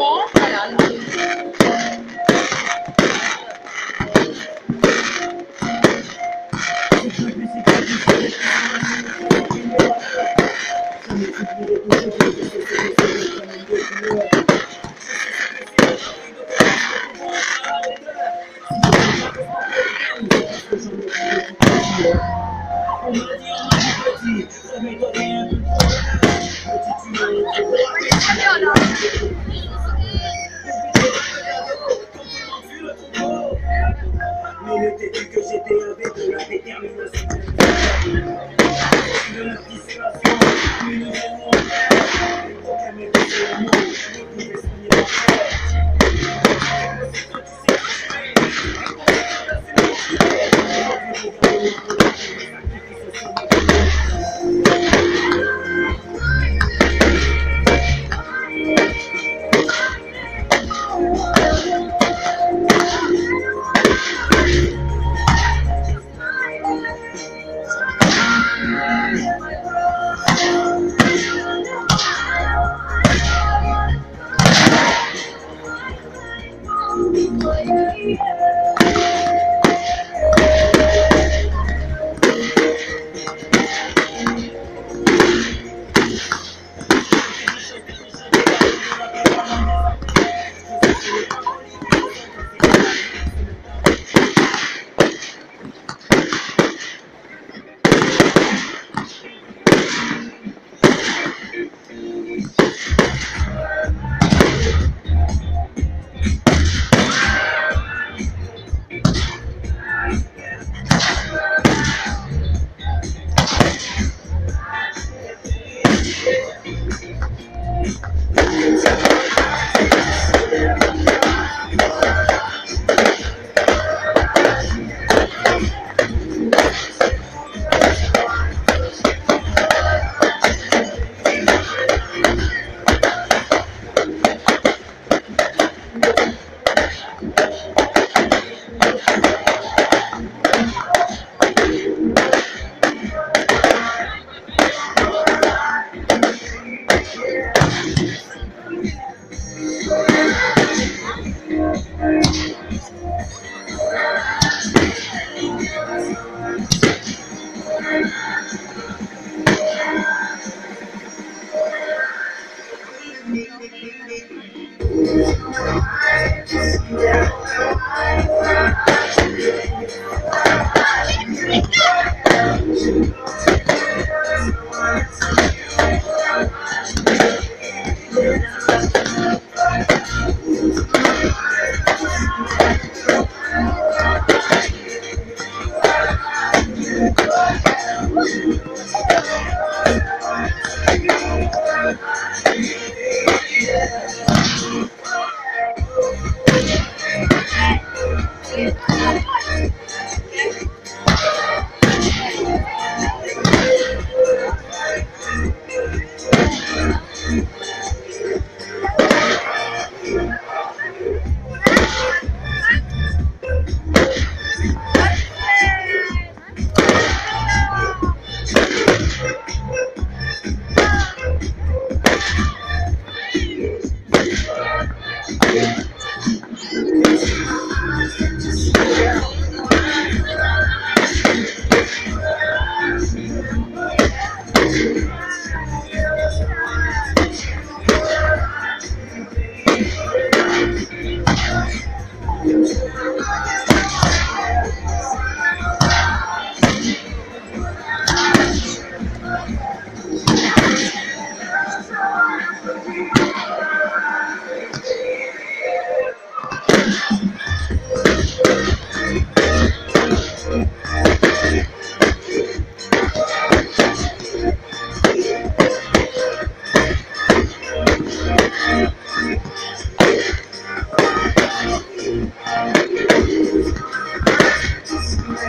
Devant, voilà. Mais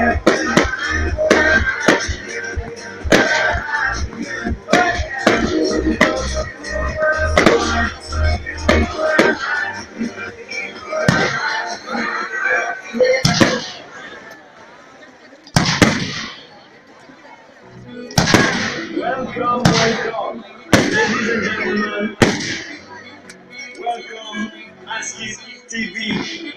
Welcome, welcome, ladies and gentlemen. Welcome, ASCII TV.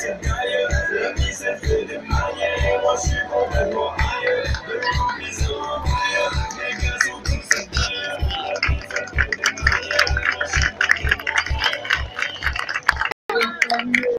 Listen, I am, listen to the money,